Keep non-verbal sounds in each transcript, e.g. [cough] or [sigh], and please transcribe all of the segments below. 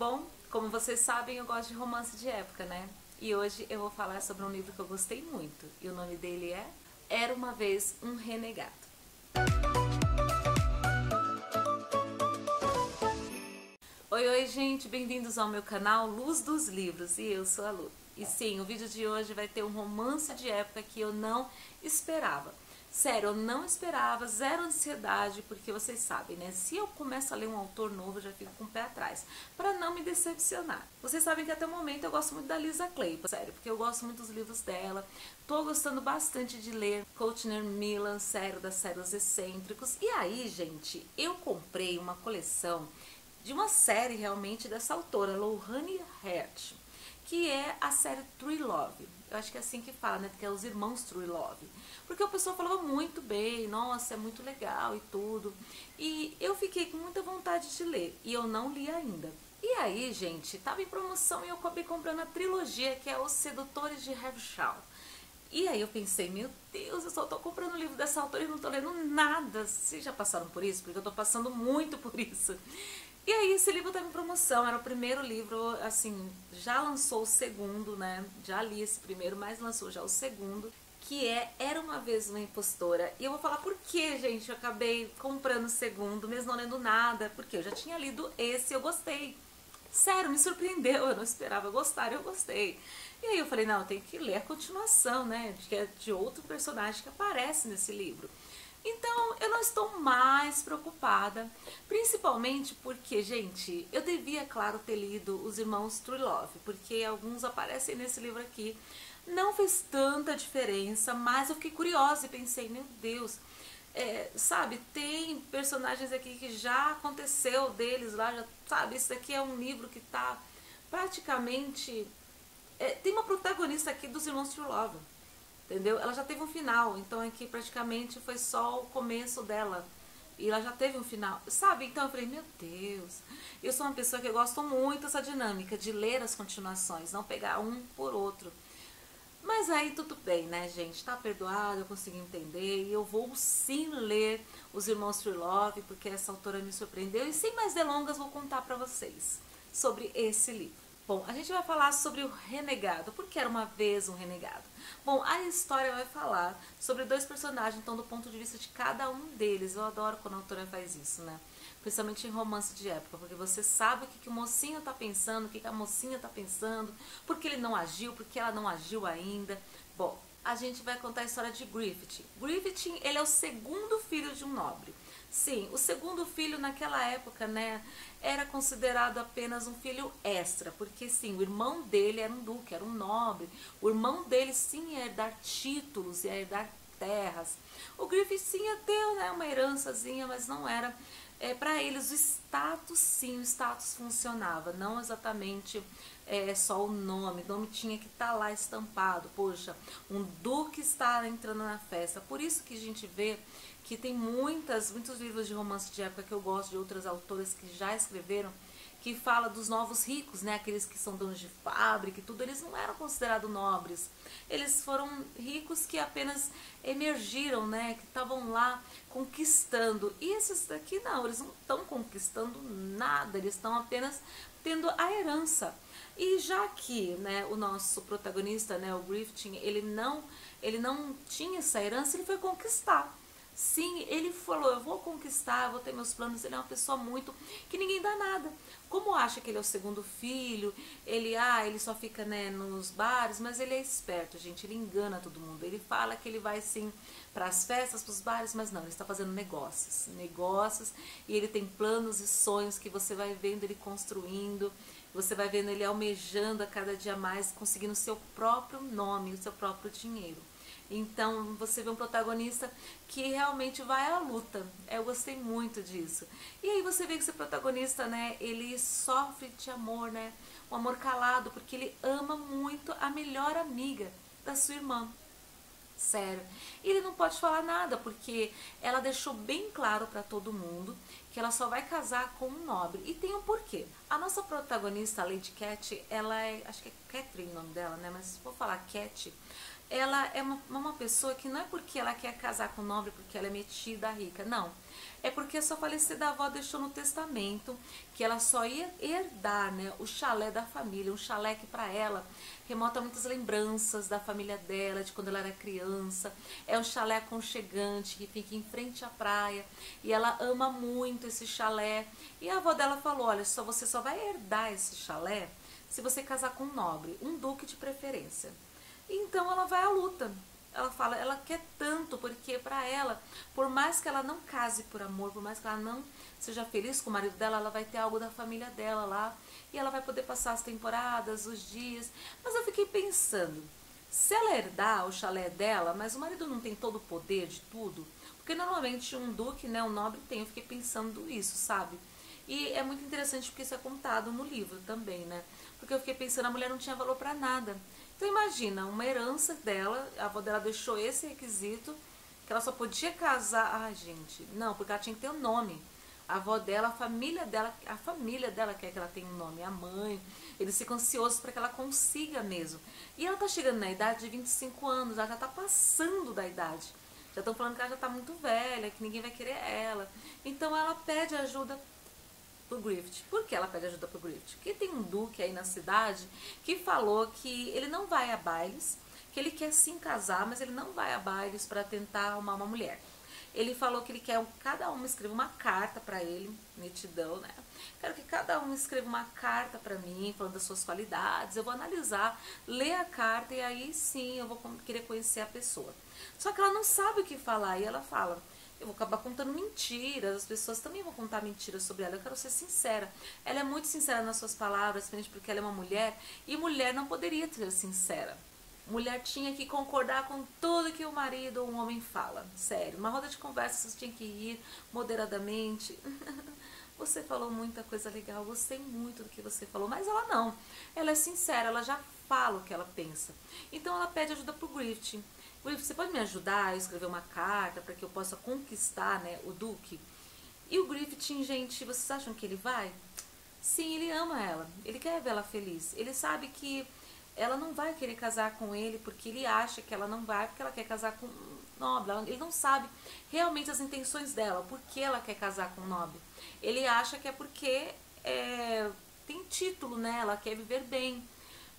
Bom, como vocês sabem, eu gosto de romance de época, né? E hoje eu vou falar sobre um livro que eu gostei muito. E o nome dele é Era uma vez um renegado. Oi, oi, gente, bem-vindos ao meu canal Luz dos Livros e eu sou a Lu. E sim, o vídeo de hoje vai ter um romance de época que eu não esperava. Sério, eu não esperava, zero ansiedade, porque vocês sabem, né? Se eu começo a ler um autor novo, eu já fico com o pé atrás, para não me decepcionar. Vocês sabem que até o momento eu gosto muito da Lisa Clay, sério, porque eu gosto muito dos livros dela. Tô gostando bastante de ler Courtney Milan, sério, da série Os Excêntricos. E aí, gente, eu comprei uma coleção de uma série realmente dessa autora, Lohane Hert, que é a série True Love. Eu acho que é assim que fala, né? Que é os irmãos True Love. Porque o pessoal falava muito bem, nossa, é muito legal e tudo. E eu fiquei com muita vontade de ler e eu não li ainda. E aí, gente, tava em promoção e eu acabei comprando a trilogia que é Os Sedutores de Revchal. E aí eu pensei, meu Deus, eu só tô comprando o livro dessa autora e não tô lendo nada. Vocês já passaram por isso? Porque eu tô passando muito por isso. E aí esse livro estava em promoção, era o primeiro livro, assim, já lançou o segundo, né? Já li esse primeiro, mas lançou já o segundo que é Era Uma Vez Uma Impostora. E eu vou falar por que, gente, eu acabei comprando o segundo, mesmo não lendo nada, porque eu já tinha lido esse e eu gostei. Sério, me surpreendeu, eu não esperava gostar, eu gostei. E aí eu falei, não, tenho que ler a continuação, né, de, é de outro personagem que aparece nesse livro. Então, eu não estou mais preocupada, principalmente porque, gente, eu devia, claro, ter lido Os Irmãos True Love, porque alguns aparecem nesse livro aqui, não fez tanta diferença, mas eu fiquei curiosa e pensei, meu Deus, é, sabe, tem personagens aqui que já aconteceu deles lá, já, sabe, isso aqui é um livro que tá praticamente... É, tem uma protagonista aqui dos Irmãos True Love, entendeu? Ela já teve um final, então aqui praticamente foi só o começo dela. E ela já teve um final, sabe? Então eu falei, meu Deus, eu sou uma pessoa que gosto muito dessa dinâmica de ler as continuações, não pegar um por outro. Mas aí tudo bem, né, gente? Tá perdoado, eu consegui entender. E eu vou sim ler Os Irmãos Love, porque essa autora me surpreendeu. E sem mais delongas, vou contar para vocês sobre esse livro. Bom, a gente vai falar sobre o renegado. Por que era uma vez um renegado? Bom, a história vai falar sobre dois personagens, então do ponto de vista de cada um deles. Eu adoro quando a autora faz isso, né? Principalmente em romance de época, porque você sabe o que, que o mocinho está pensando, o que, que a mocinha está pensando, por que ele não agiu, por que ela não agiu ainda. Bom, a gente vai contar a história de Griffith. Griffith, ele é o segundo filho de um nobre. Sim, o segundo filho naquela época, né, era considerado apenas um filho extra, porque sim, o irmão dele era um duque, era um nobre. O irmão dele sim ia herdar títulos, ia herdar terras. O Griffith sim ia ter né, uma herançazinha, mas não era é, para eles o status sim, o status funcionava, não exatamente é, só o nome, o nome tinha que estar tá lá estampado, poxa, um duque está entrando na festa, por isso que a gente vê que tem muitas, muitos livros de romance de época que eu gosto de outras autoras que já escreveram, que fala dos novos ricos, né? Aqueles que são donos de fábrica e tudo, eles não eram considerados nobres. Eles foram ricos que apenas emergiram, né? Que estavam lá conquistando. E esses daqui não, eles não estão conquistando nada, eles estão apenas tendo a herança. E já que, né, o nosso protagonista, né, o Griffith, ele não, ele não tinha essa herança, ele foi conquistar. Sim, ele falou, eu vou conquistar, vou ter meus planos. Ele é uma pessoa muito que ninguém dá nada. Como acha que ele é o segundo filho, ele ah, ele só fica né, nos bares, mas ele é esperto, gente. Ele engana todo mundo. Ele fala que ele vai sim para as festas, para os bares, mas não, ele está fazendo negócios, negócios. E ele tem planos e sonhos que você vai vendo ele construindo. Você vai vendo ele almejando a cada dia mais, conseguindo o seu próprio nome, o seu próprio dinheiro. Então você vê um protagonista que realmente vai à luta. Eu gostei muito disso. E aí você vê que esse protagonista, né, ele sofre de amor, né? Um amor calado, porque ele ama muito a melhor amiga da sua irmã. Sério. E ele não pode falar nada, porque ela deixou bem claro para todo mundo que ela só vai casar com um nobre. E tem um porquê. A nossa protagonista, a Lady Cat, ela é. Acho que é Catherine o nome dela, né? Mas vou falar Cat ela é uma, uma pessoa que não é porque ela quer casar com o nobre, porque ela é metida, rica, não. É porque a sua falecida avó deixou no testamento que ela só ia herdar né, o chalé da família, um chalé que para ela remota muitas lembranças da família dela, de quando ela era criança. É um chalé aconchegante que fica em frente à praia e ela ama muito esse chalé. E a avó dela falou: Olha, só você só vai herdar esse chalé se você casar com um nobre, um duque de preferência. Então ela vai à luta. Ela fala, ela quer tanto, porque para ela, por mais que ela não case por amor, por mais que ela não seja feliz com o marido dela, ela vai ter algo da família dela lá e ela vai poder passar as temporadas, os dias. Mas eu fiquei pensando, se ela herdar o chalé dela, mas o marido não tem todo o poder de tudo, porque normalmente um duque, né, um nobre tem, eu fiquei pensando isso, sabe? E é muito interessante porque isso é contado no livro também, né? Porque eu fiquei pensando, a mulher não tinha valor para nada. Então imagina, uma herança dela, a avó dela deixou esse requisito, que ela só podia casar. Ai, gente, não, porque ela tinha que ter um nome. A avó dela, a família dela, a família dela quer que ela tenha um nome, a mãe. Eles ficam ansiosos para que ela consiga mesmo. E ela tá chegando na idade de 25 anos, ela já tá passando da idade. Já estão falando que ela já tá muito velha, que ninguém vai querer ela. Então ela pede ajuda pro Griffith. Por que ela pede ajuda pro Griffith? Porque tem um duque aí na cidade que falou que ele não vai a bailes, que ele quer sim casar, mas ele não vai a bailes para tentar arrumar uma mulher. Ele falou que ele quer cada um escreva uma carta para ele, netidão, né? Quero que cada um escreva uma carta para mim, falando das suas qualidades. Eu vou analisar, ler a carta e aí sim eu vou querer conhecer a pessoa. Só que ela não sabe o que falar e ela fala: eu vou acabar contando mentiras, as pessoas também vão contar mentiras sobre ela. Eu quero ser sincera. Ela é muito sincera nas suas palavras, principalmente porque ela é uma mulher, e mulher não poderia ser sincera. Mulher tinha que concordar com tudo que o marido ou um homem fala. Sério, uma roda de conversa você tinha que ir moderadamente. [laughs] Você falou muita coisa legal, gostei muito do que você falou, mas ela não. Ela é sincera, ela já fala o que ela pensa. Então ela pede ajuda pro Griffith. Você pode me ajudar a escrever uma carta para que eu possa conquistar né, o Duque? E o Griffith, gente, vocês acham que ele vai? Sim, ele ama ela. Ele quer vê-la feliz. Ele sabe que ela não vai querer casar com ele porque ele acha que ela não vai porque ela quer casar com nobre. Ele não sabe realmente as intenções dela, por que ela quer casar com nobre. Ele acha que é porque é, tem título, né? Ela quer viver bem.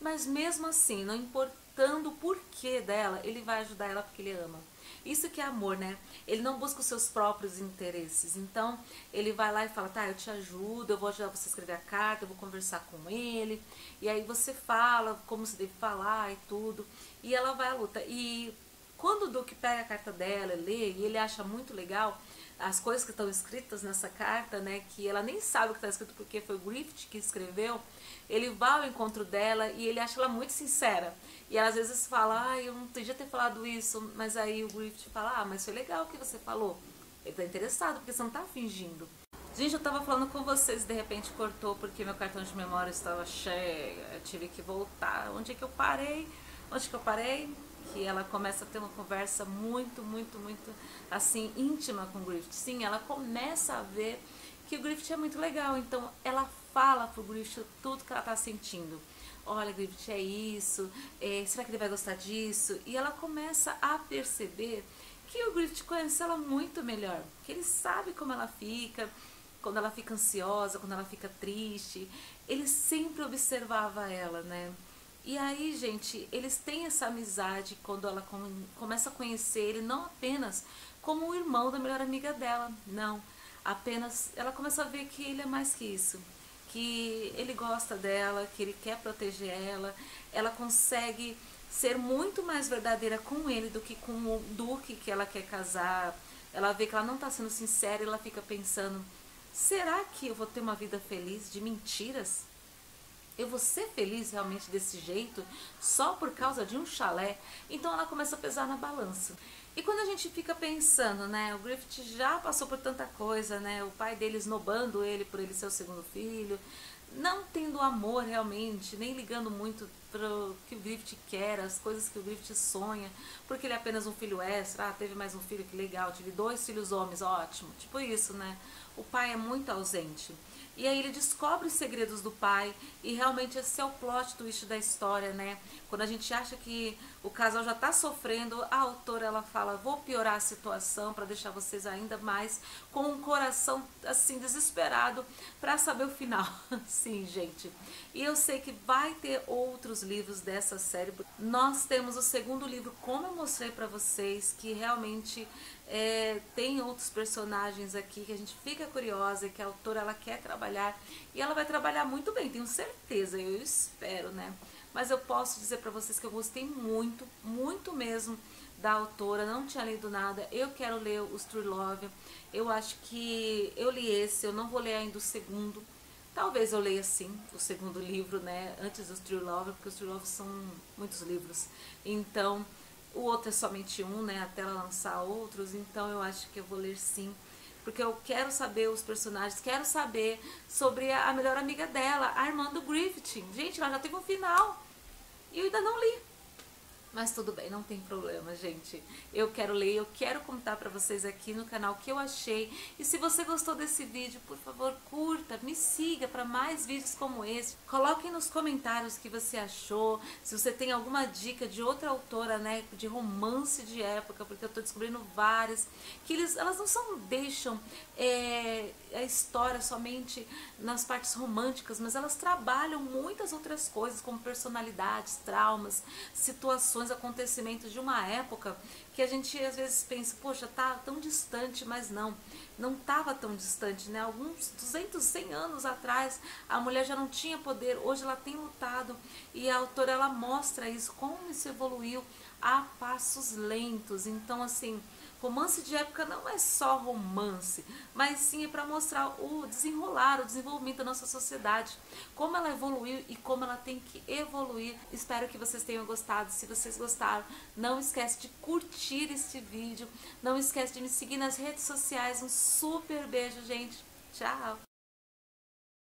Mas mesmo assim, não importa perguntando o porquê dela, ele vai ajudar ela porque ele ama. Isso que é amor, né? Ele não busca os seus próprios interesses. Então, ele vai lá e fala: tá, eu te ajudo, eu vou ajudar você a escrever a carta, eu vou conversar com ele. E aí você fala como se deve falar e tudo. E ela vai à luta. E quando o Duque pega a carta dela, lê, e ele acha muito legal as coisas que estão escritas nessa carta, né? Que ela nem sabe o que está escrito porque foi o Griffith que escreveu. Ele vai ao encontro dela e ele acha ela muito sincera. E ela às vezes fala, ah, eu não podia ter falado isso, mas aí o Griffith fala, ah, mas foi legal o que você falou. Ele tá interessado, porque você não tá fingindo. Gente, eu tava falando com vocês de repente cortou porque meu cartão de memória estava cheio. Eu tive que voltar. Onde é que eu parei? Onde que eu parei? Que ela começa a ter uma conversa muito, muito, muito assim, íntima com o Griffith. Sim, ela começa a ver que o Griffith é muito legal. Então ela fala pro Griffith tudo que ela tá sentindo olha, Griffith, é isso, é, será que ele vai gostar disso? E ela começa a perceber que o Griffith conhece ela muito melhor, que ele sabe como ela fica, quando ela fica ansiosa, quando ela fica triste. Ele sempre observava ela, né? E aí, gente, eles têm essa amizade quando ela começa a conhecer ele, não apenas como o irmão da melhor amiga dela, não. Apenas ela começa a ver que ele é mais que isso que ele gosta dela, que ele quer proteger ela, ela consegue ser muito mais verdadeira com ele do que com o Duque que ela quer casar. Ela vê que ela não está sendo sincera e ela fica pensando: será que eu vou ter uma vida feliz de mentiras? Eu vou ser feliz realmente desse jeito só por causa de um chalé? Então ela começa a pesar na balança. E quando a gente fica pensando, né, o Griffith já passou por tanta coisa, né, o pai dele esnobando ele por ele ser o segundo filho, não tendo amor realmente, nem ligando muito para o que o Griffith quer, as coisas que o Griffith sonha, porque ele é apenas um filho extra, ah, teve mais um filho, que legal, tive dois filhos homens, ótimo, tipo isso, né, o pai é muito ausente. E aí ele descobre os segredos do pai e realmente esse é o plot twist da história, né? Quando a gente acha que o casal já está sofrendo, a autora ela fala: "Vou piorar a situação para deixar vocês ainda mais com um coração assim desesperado para saber o final". [laughs] Sim, gente. E eu sei que vai ter outros livros dessa série. Nós temos o segundo livro, como eu mostrei para vocês, que realmente é, tem outros personagens aqui que a gente fica curiosa e que a autora ela quer trabalhar e ela vai trabalhar muito bem, tenho certeza, eu espero, né? Mas eu posso dizer para vocês que eu gostei muito, muito mesmo da autora, não tinha lido nada, eu quero ler os True Love, eu acho que eu li esse, eu não vou ler ainda o segundo, talvez eu leia sim o segundo livro, né, antes dos True Love, porque os True Love são muitos livros, então o outro é somente um, né, até ela lançar outros, então eu acho que eu vou ler sim, porque eu quero saber os personagens, quero saber sobre a melhor amiga dela, a irmã do Griffith. Gente, ela já teve um final e eu ainda não li. Mas tudo bem, não tem problema, gente. Eu quero ler, eu quero contar para vocês aqui no canal o que eu achei. E se você gostou desse vídeo, por favor, curta, me siga para mais vídeos como esse. Coloque nos comentários o que você achou. Se você tem alguma dica de outra autora, né, de romance de época, porque eu tô descobrindo várias, que eles, elas não só deixam é, a história somente nas partes românticas, mas elas trabalham muitas outras coisas, como personalidades, traumas, situações acontecimentos de uma época que a gente às vezes pensa, poxa, tá tão distante, mas não, não estava tão distante, né? Alguns 200, 100 anos atrás, a mulher já não tinha poder, hoje ela tem lutado e a autora ela mostra isso, como isso evoluiu a passos lentos. Então, assim, Romance de época não é só romance, mas sim é para mostrar o desenrolar, o desenvolvimento da nossa sociedade, como ela evoluiu e como ela tem que evoluir. Espero que vocês tenham gostado. Se vocês gostaram, não esquece de curtir este vídeo, não esquece de me seguir nas redes sociais. Um super beijo, gente. Tchau!